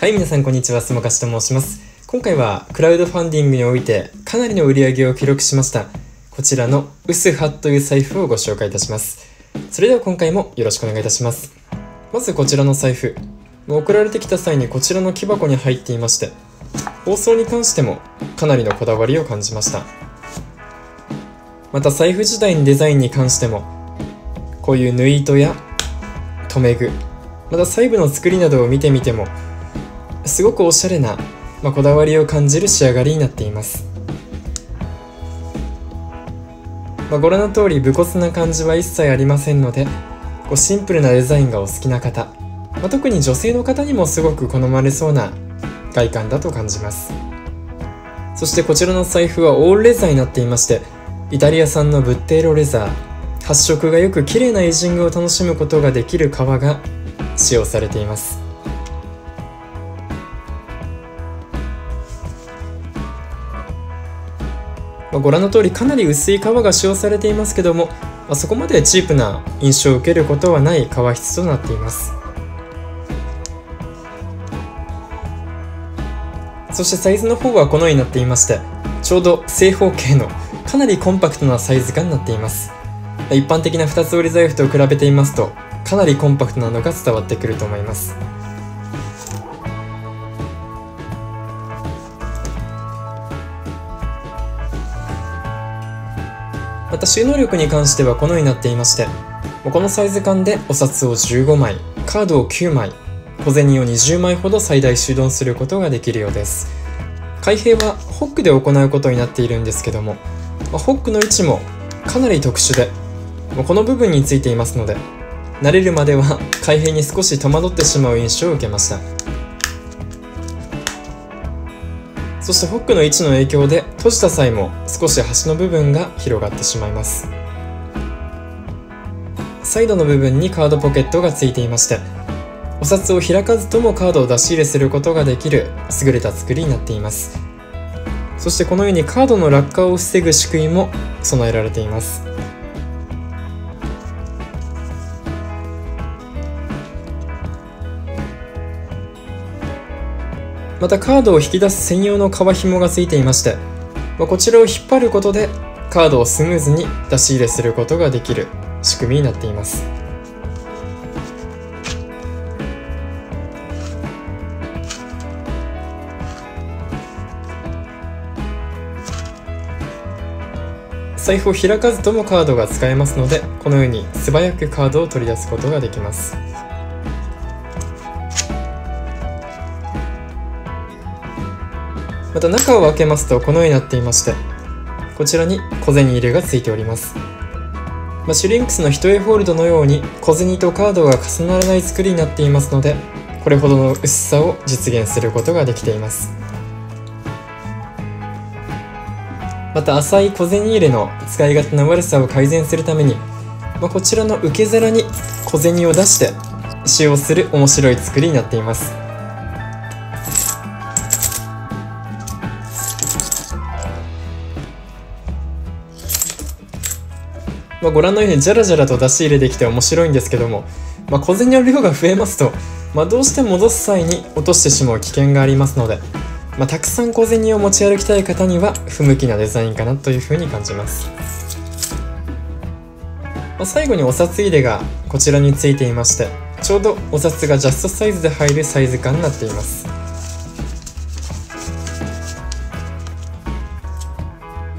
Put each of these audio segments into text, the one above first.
はい、皆さんこんにちは、すもかしと申します。今回はクラウドファンディングにおいてかなりの売り上げを記録しました。こちらのウスハという財布をご紹介いたします。それでは今回もよろしくお願いいたします。まずこちらの財布。送られてきた際にこちらの木箱に入っていまして、包装に関してもかなりのこだわりを感じました。また財布自体のデザインに関しても、こういう縫い糸や留め具、また細部の作りなどを見てみても、すごくおしゃれな、まあ、こだわりを感じる仕上がりになっています、まあ、ご覧の通り武骨な感じは一切ありませんのでこうシンプルなデザインがお好きな方、まあ、特に女性の方にもすごく好まれそうな外観だと感じます。そしてこちらの財布はオールレザーになっていましてイタリア産のブッテーロレザー発色がよく綺麗なエイジングを楽しむことができる革が使用されています。まあ、ご覧の通りかなり薄い皮が使用されていますけども、まあ、そこまでチープな印象を受けることはない革質となっています。そしてサイズの方はこのようになっていましてちょうど正方形のかなりコンパクトなサイズ感になっています。一般的な2つ折り財布と比べていますとかなりコンパクトなのが伝わってくると思います。また収納力に関してはこのようになっていましてこのサイズ感でお札を15枚カードを9枚小銭を20枚ほど最大収納することができるようです。開閉はホックで行うことになっているんですけどもホックの位置もかなり特殊でこの部分についていますので慣れるまでは開閉に少し戸惑ってしまう印象を受けました。そしてホックの位置の影響で閉じた際も少し端の部分が広がってしまいます。サイドの部分にカードポケットがついていましてお札を開かずともカードを出し入れすることができる優れた作りになっています。そしてこのようにカードの落下を防ぐ仕組みも備えられています。またカードを引き出す専用の革紐がついていましてこちらを引っ張ることでカードをスムーズに出し入れすることができる仕組みになっています。財布を開かずともカードが使えますのでこのように素早くカードを取り出すことができます。また中を開けますとこのようになっていましてこちらに小銭入れがついております、まあ、シュリンクスの一重ホールドのように小銭とカードが重ならない作りになっていますのでこれほどの薄さを実現することができています。また浅い小銭入れの使い勝手の悪さを改善するために、まあ、こちらの受け皿に小銭を出して使用する面白い作りになっています。まあ、ご覧のようにジャラジャラと出し入れできて面白いんですけども、まあ、小銭の量が増えますと、まあ、どうしても戻す際に落としてしまう危険がありますので、ま、たくさん小銭を持ち歩きたい方には不向きなデザインかなというふうに感じます、ま、最後にお札入れがこちらについていましてちょうどお札がジャストサイズで入るサイズ感になっています。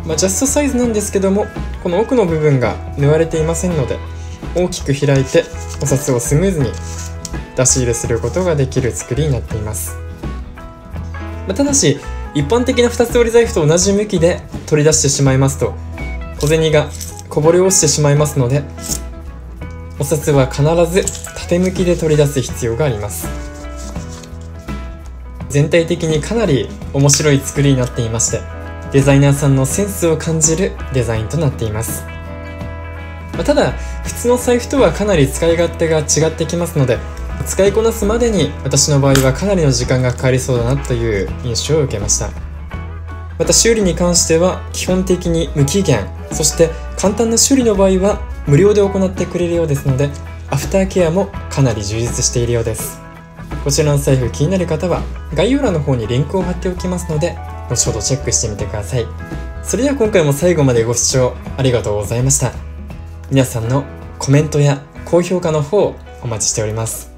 まあ、ジャストサイズなんですけどもこの奥の部分が縫われていませんので大きく開いてお札をスムーズに出し入れすることができる作りになっています、まあ、ただし一般的な2つ折り財布と同じ向きで取り出してしまいますと小銭がこぼれ落ちてしまいますのでお札は必ず縦向きで取り出す必要があります。全体的にかなり面白い作りになっていましてデザイナーさんのセンスを感じるデザインとなっています、まあ、ただ普通の財布とはかなり使い勝手が違ってきますので使いこなすまでに私の場合はかなりの時間がかかりそうだなという印象を受けました。また修理に関しては基本的に無期限そして簡単な修理の場合は無料で行ってくれるようですのでアフターケアもかなり充実しているようです。こちらの財布気になる方は概要欄の方にリンクを貼っておきますので後ほどチェックしてみてください。それでは今回も最後までご視聴ありがとうございました。皆さんのコメントや高評価の方お待ちしております。